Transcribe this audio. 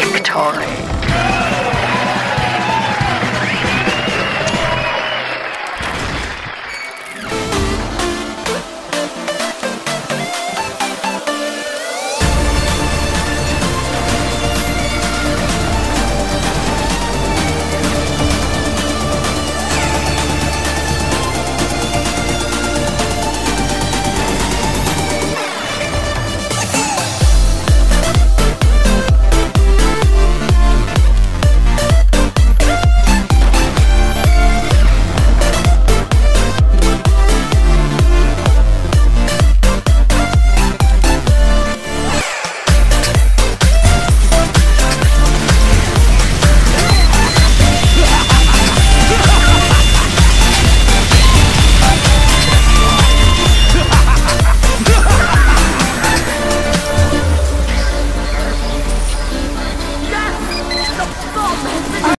victory.